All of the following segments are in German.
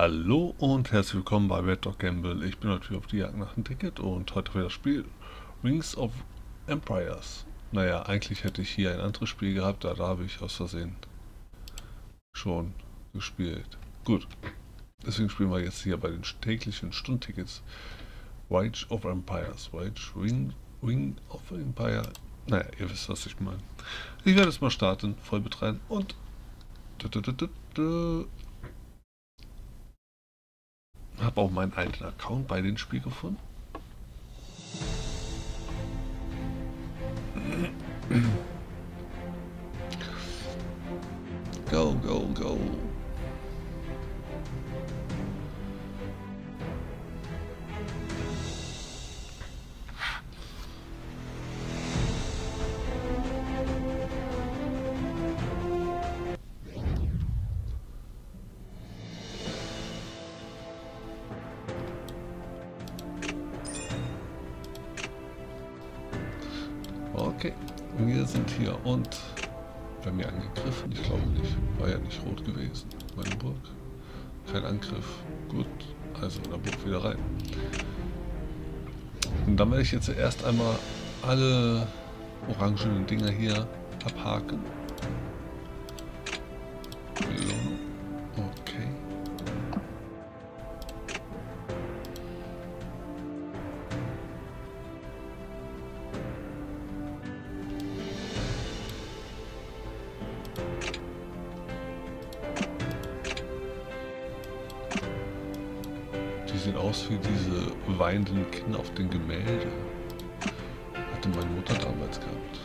Hallo und herzlich willkommen bei Red Dog Gamble. Ich bin natürlich auf die Jagd nach dem Ticket und heute für das Spiel Rings of Empires. Naja, eigentlich hätte ich hier ein anderes Spiel gehabt, da habe ich aus Versehen schon gespielt. Gut, deswegen spielen wir jetzt hier bei den täglichen Stundtickets Rage of Empires. Rage Ring, Ring of Empire. Naja, ihr wisst, was ich meine. Ich werde es mal starten, voll betreiben und habe auch meinen alten Account bei dem Spiel gefunden. Go, go, go. Hier und werden mir angegriffen? Ich glaube nicht. War ja nicht rot gewesen. Meine Burg. Kein Angriff. Gut, also in der Burg wieder rein. Und dann werde ich jetzt erst einmal alle orangenen Dinger hier abhaken. Die sehen aus wie diese weinenden Kinder auf den Gemälde. Hatte meine Mutter damals gehabt.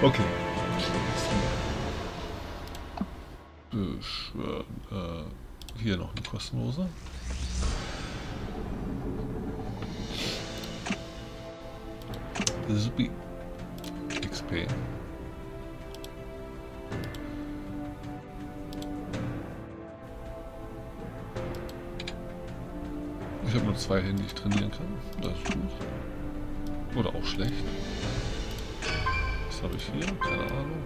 Okay. Äh, hier noch eine kostenlose. Supi. XP. Ich habe nur zwei Hände, die ich trainieren kann. Das ist gut. Oder auch schlecht. Was habe ich hier? Keine Ahnung.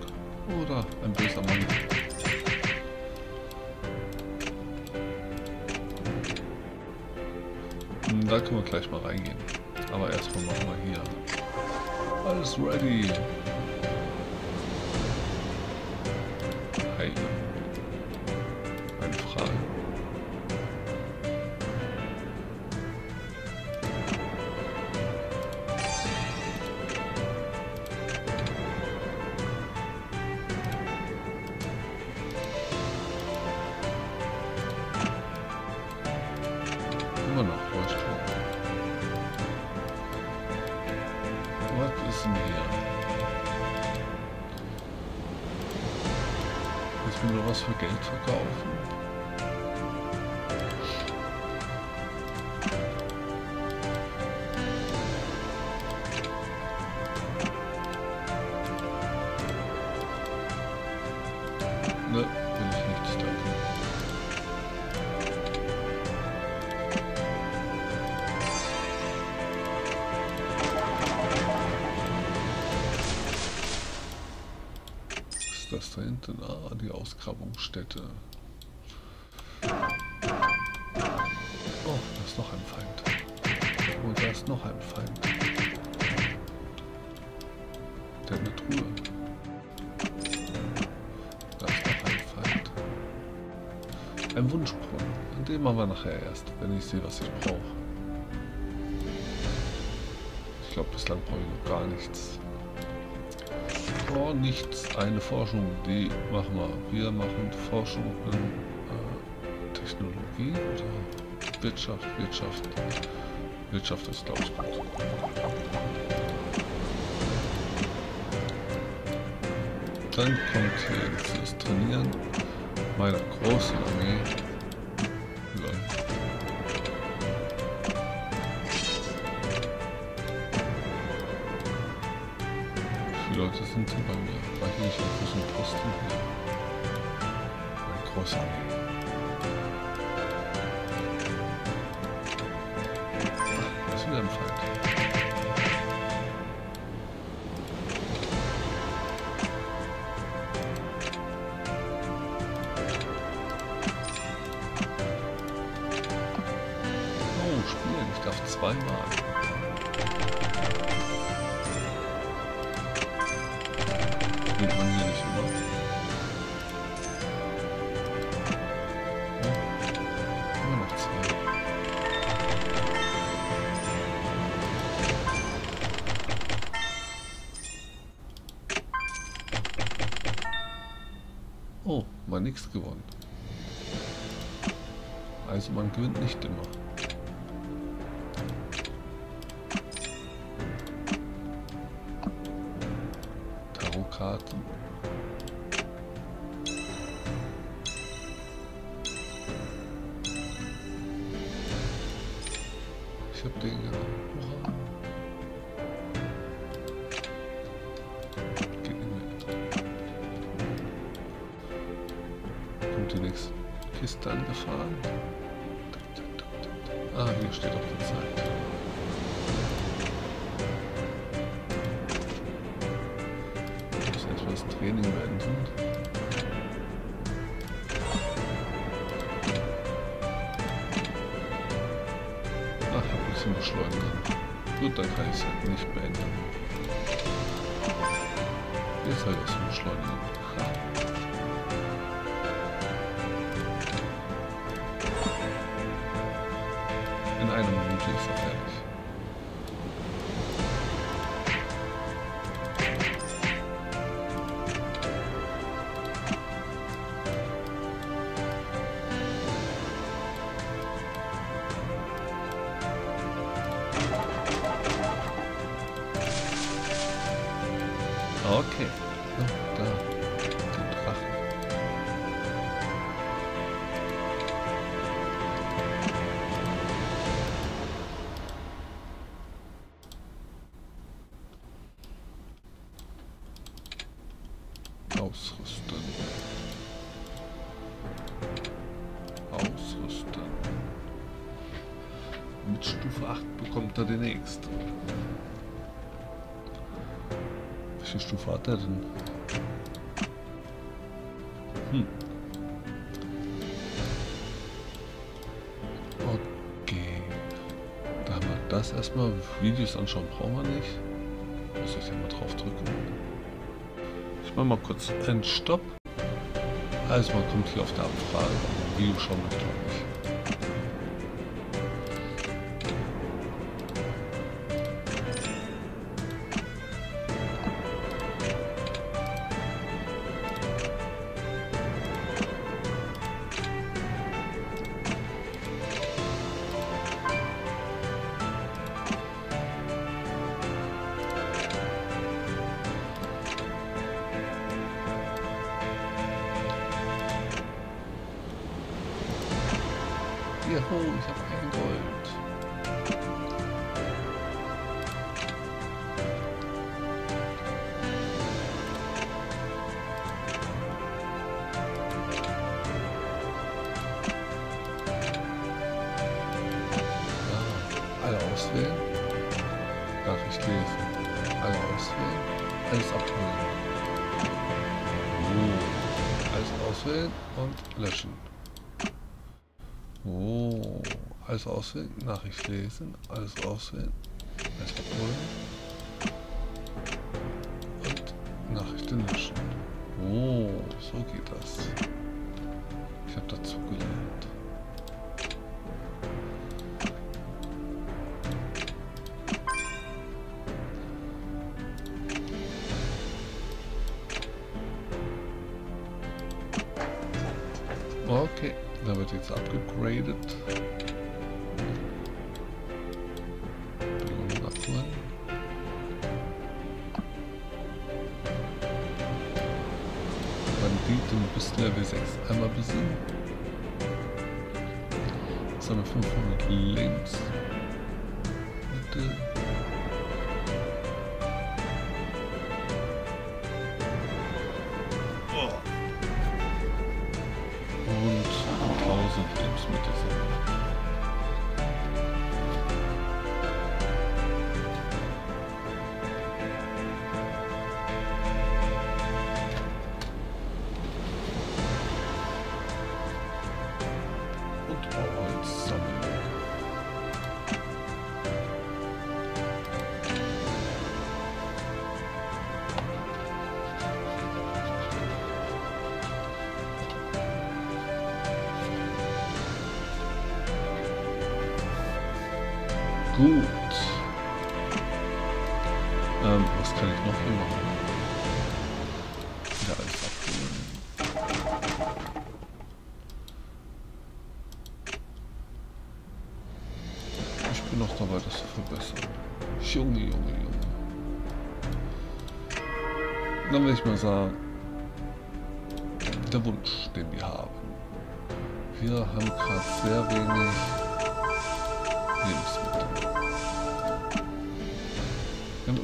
Oder ein böser Mann. Hm, Da können wir gleich mal reingehen. Aber erstmal machen wir hier. Alles ready. Für Geld verkaufen? Hinten? Ah, die Ausgrabungsstätte. ist noch ein Feind. Und da ist noch ein Feind. Der hat eine Truhe. Da ist noch ein Feind. Ein Wunschbrunnen. Den machen wir nachher erst, wenn ich sehe, was ich brauche. Ich glaube, bislang brauche ich noch gar nichts. Oh, nichts. Eine Forschung, die machen wir. Wir machen Forschung in äh, Technologie oder Wirtschaft. Wirtschaft. Wirtschaft ist, glaube ich, gut. Dann kommt hier das Trainieren meiner großen Armee. Nichts gewonnen. Also man gewinnt nicht immer. Die nächste Kiste angefahren. Ah, hier steht auch die Zeit. Ich muss erstmal das Training beenden. Beschleunigen. Gut, dann kann ich es halt nicht beenden. Jetzt halt das beschleunigen. Demnächst. Welche Stufe hat er denn? Hm. Okay. Da haben wir das erstmal. Videos anschauen brauchen wir nicht. Muss ich ja mal drauf drücken. Ich mache mal kurz einen Stopp. Also man kommt hier auf der Abfrage. Video schauen wir glaube ich. Alles auswählen Nachricht lesen, alles auswählen, alles abholen Jetzt haben wir 500 Lebens. Bitte. Gut. Ähm, was kann ich noch hier machen? Wieder alles abholen. Ich bin noch dabei, das zu verbessern. Junge, Junge, Junge. Dann will ich mal sagen, der Wunsch, den wir haben. Wir haben gerade sehr wenig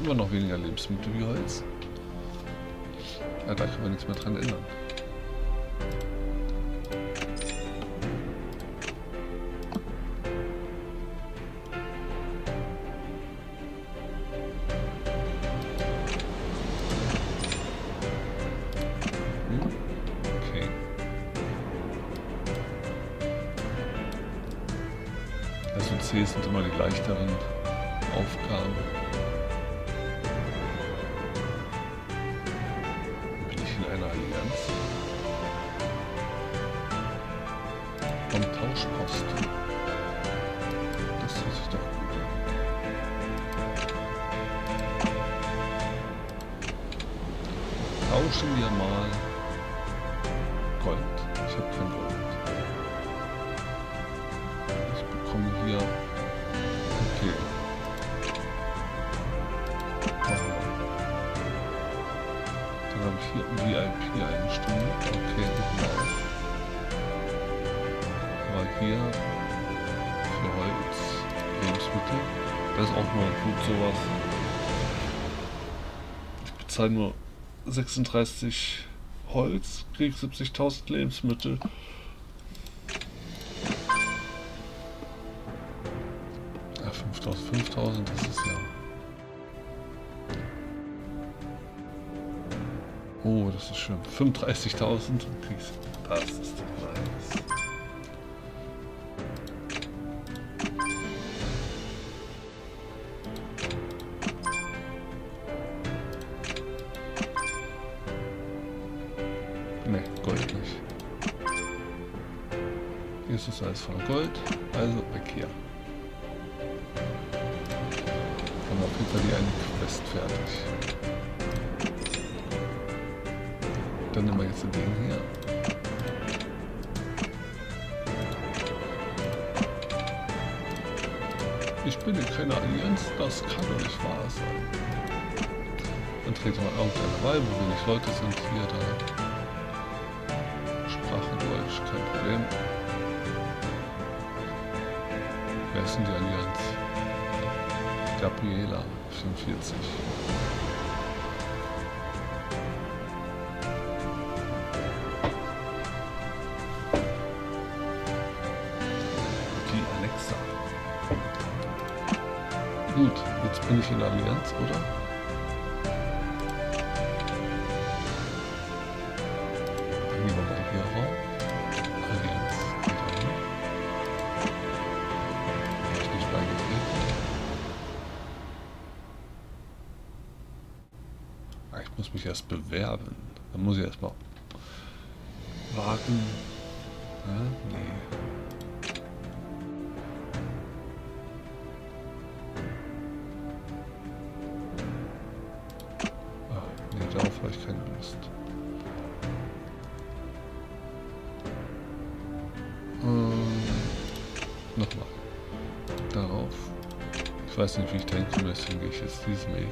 immer noch weniger Lebensmittel wie Holz. Ja, da können wir nichts mehr dran ändern. Hm? Okay. S und C sind immer die leichteren Aufgaben. Lebensmittel. Das ist auch mal gut sowas. Ich bezahle nur 36 Holz, krieg 70.000 Lebensmittel. Ja, 5.000, 5.000, das ist ja... Oh, das ist schön. 35.000 und kriegst... Das ist ist voller Gold, also weg hier. Haben wir auf jeden Fall die eine Quest fertig. Dann nehmen wir jetzt den hier. Ich bin in keiner Allianz, das kann doch nicht wahr sein. Dann trete mal irgendeiner bei, wo wenig Leute sind hier da. Sprache Deutsch, kein Problem. Denn die Allianz? Gabriela, 44. Die Alexa. Gut, jetzt bin ich in der Allianz, oder? Nochmal. Darauf. Ich weiß nicht, wie ich da hinkomme, deswegen gehe ich jetzt diesen Weg.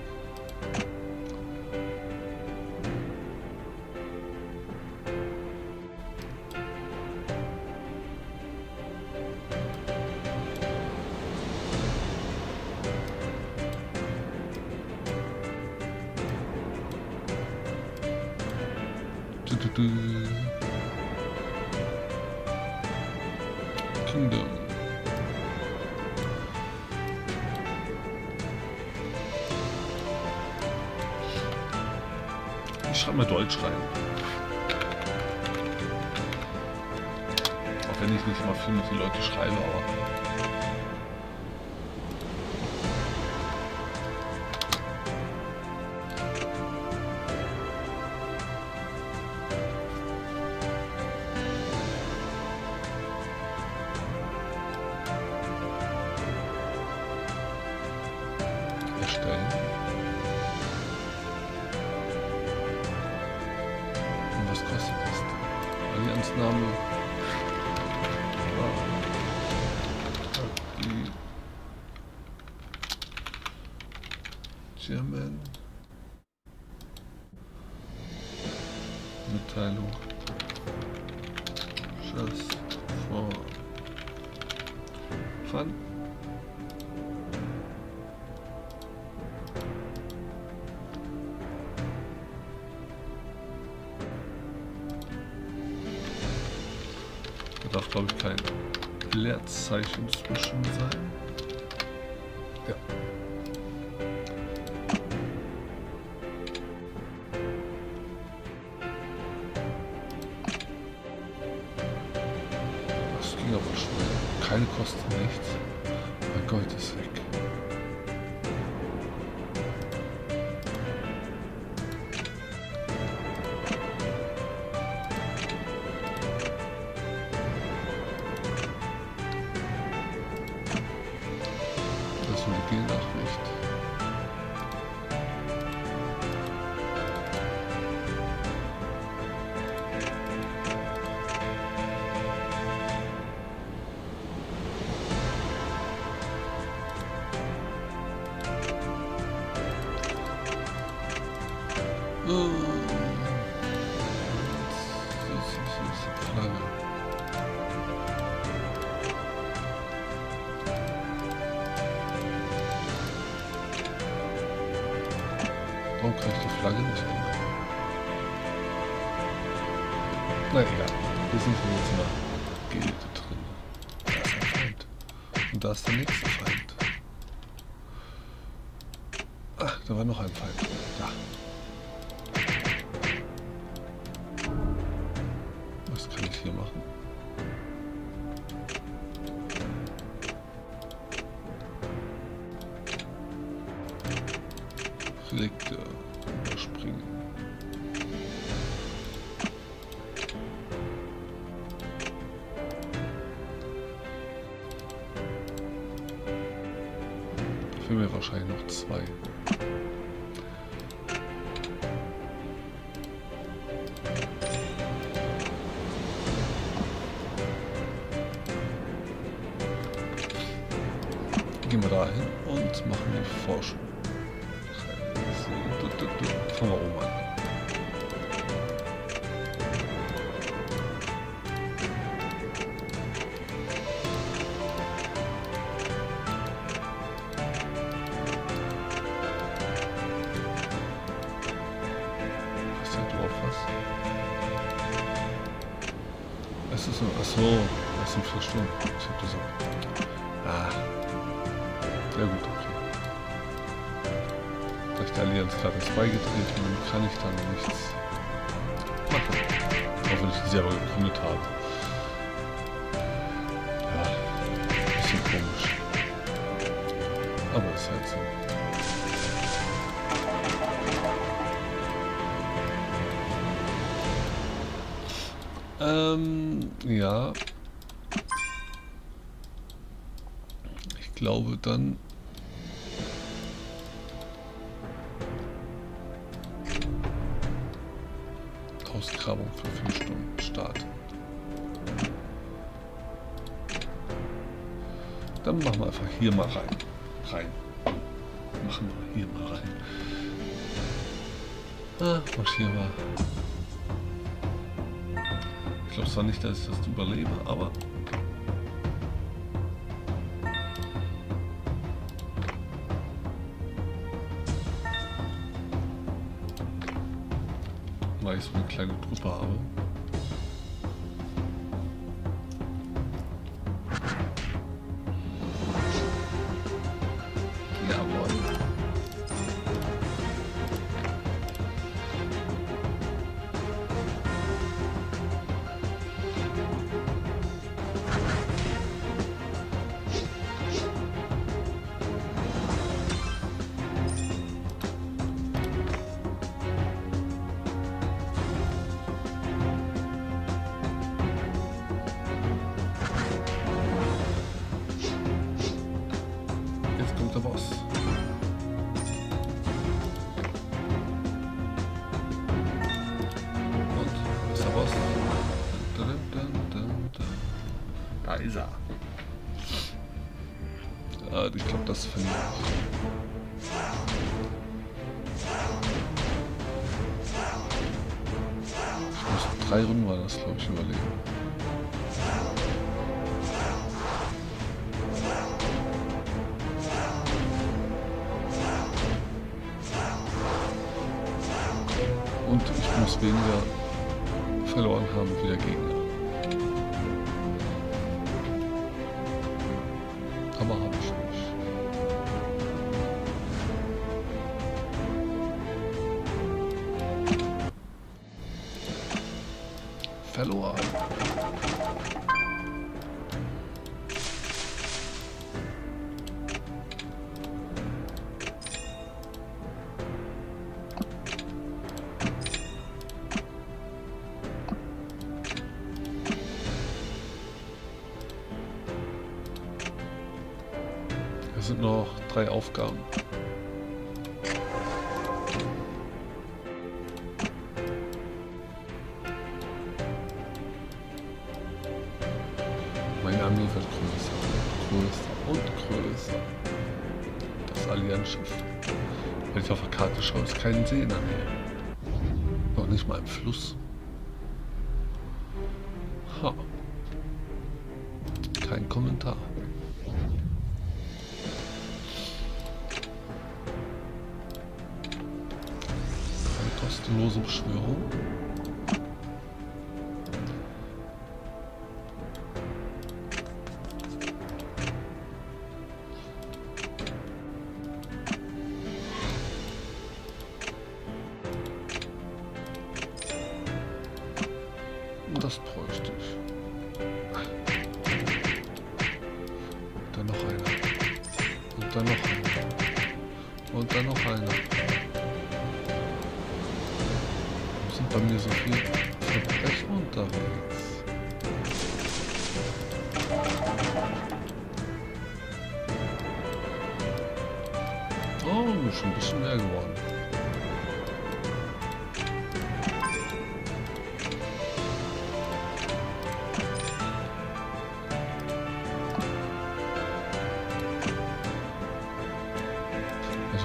Fun. Da darf, glaube ich, kein Leerzeichen zwischen sein. Keine Kosten, nichts. Mein Gold ist weg. Flagge nicht? Na egal, wir sind hier jetzt mal Gilde drin. Da. Und da ist der nächste Feind. Ach, da war noch ein Feind. Ja. Was kann ich hier machen? Relikte vier Stunden. Ich hab das so. Ah. Ja gut, okay. Da ich der Allianz gerade ins beigetreten bin, kann ich dann nichts machen. Auch wenn ich die selber gegründet habe. Glaube dann... Ausgrabung für 5 Stunden Start. Dann machen wir einfach hier mal rein. Rein. Machen wir hier mal rein. Ah, marschieren wir. Ich glaube zwar nicht, dass ich das überlebe, aber... so eine kleine Truppe habe. Ich. Ich muss drei Runden war das, glaube ich, überlegen. Und ich muss weniger verloren haben wie der Gegner. Noch drei Aufgaben. Schiff. Wenn ich auf der Karte schaue, ist kein See in der. Noch nicht mal ein Fluss. Schon mehr geworden.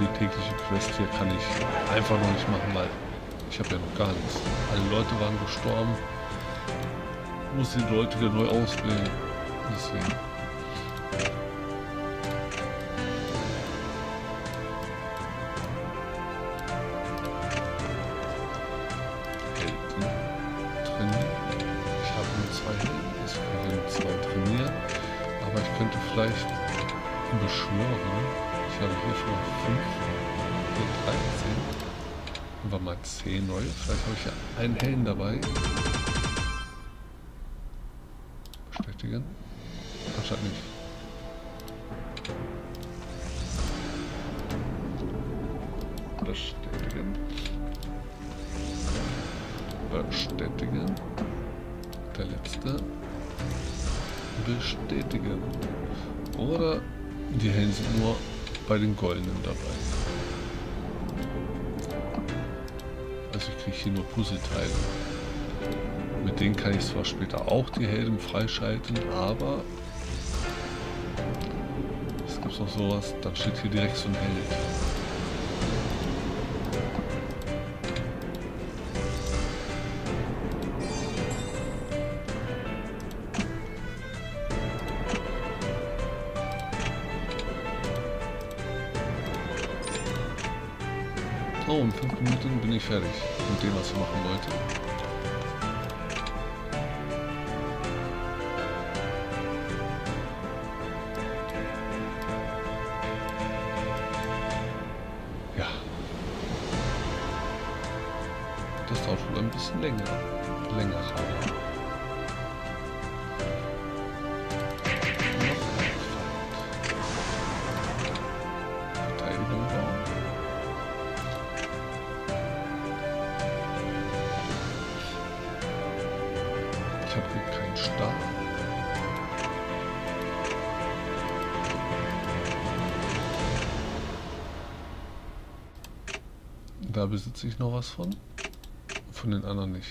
die tägliche Quest hier kann ich einfach noch nicht machen, weil ich habe ja noch gar nichts. Alle Leute waren gestorben. Ich muss die Leute wieder neu auswählen. Deswegen. 10 neue. Vielleicht habe ich ja einen hellen dabei. Hier nur Puzzleteile. Mit denen kann ich zwar später auch die Helden freischalten, aber es gibt noch sowas, dann steht hier direkt so ein Held. Oh, in fünf Minuten bin ich fertig mit dem, was ich machen wollte. Da besitze ich noch was von. Von den anderen nicht.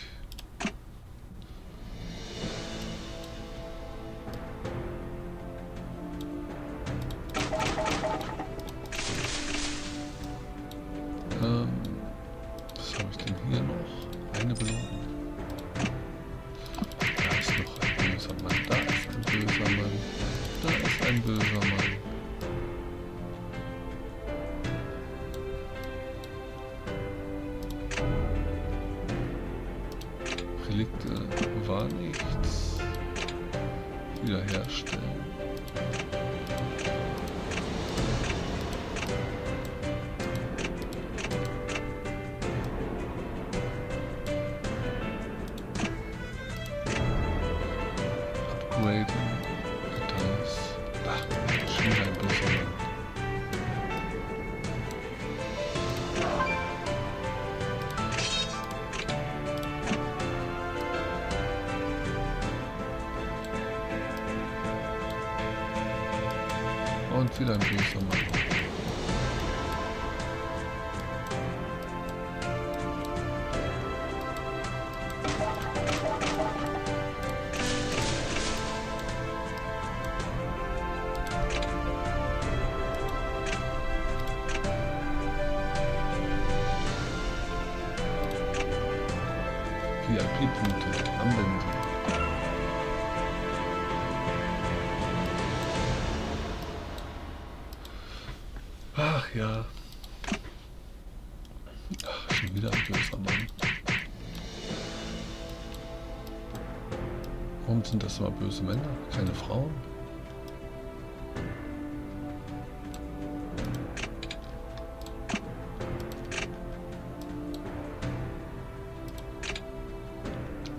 Und wieder ein böser Mann. Immer böse Männer, keine Frauen?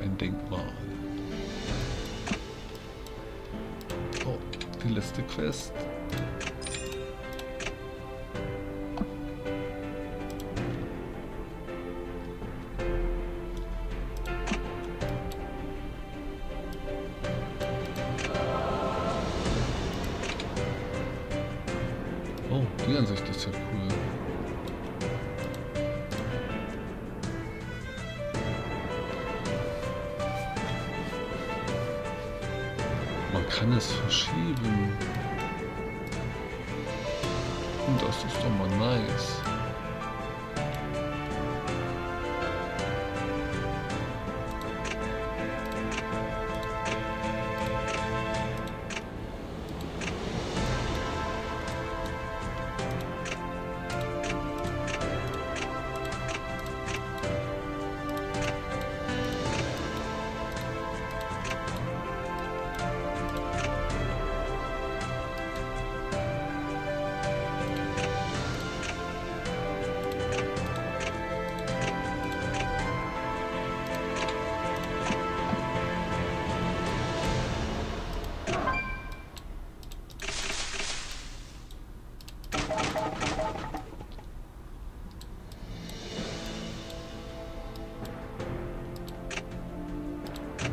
Ein Denkmal. Oh, die letzte Quest.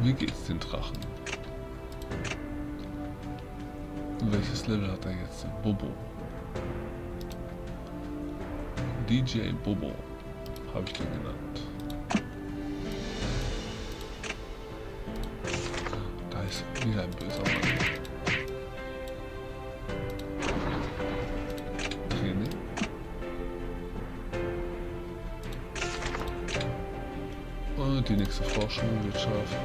Wie geht's den Drachen? Welches Level hat er jetzt? Bobo. DJ Bobo habe ich den genannt. Und die nächste Forschung wird schaffen.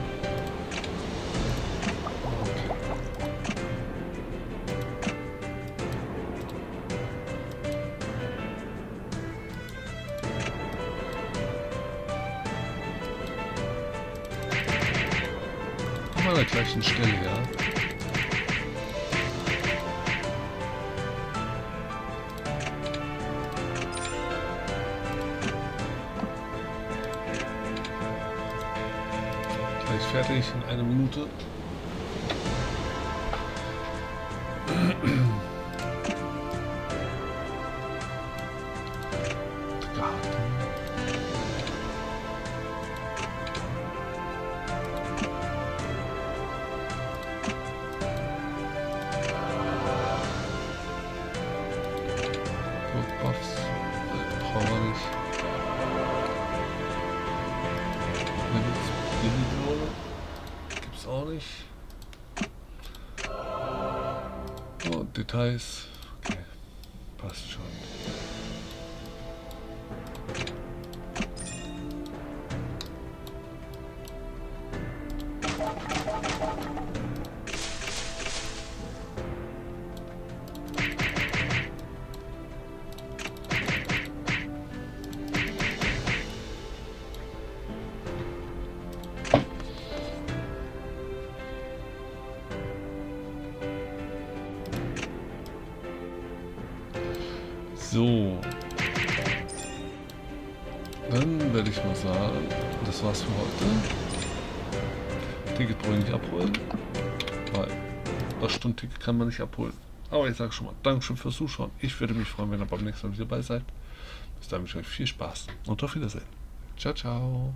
an der gleichen Stelle, ja. Gleich fertig in einer Minute. Details. Okay, passt schon. Kann man nicht abholen. Aber ich sage schon mal, Dankeschön fürs Zuschauen. Ich würde mich freuen, wenn ihr beim nächsten Mal wieder dabei seid. Bis dahin wünsche ich euch viel Spaß und auf Wiedersehen. Ciao, ciao.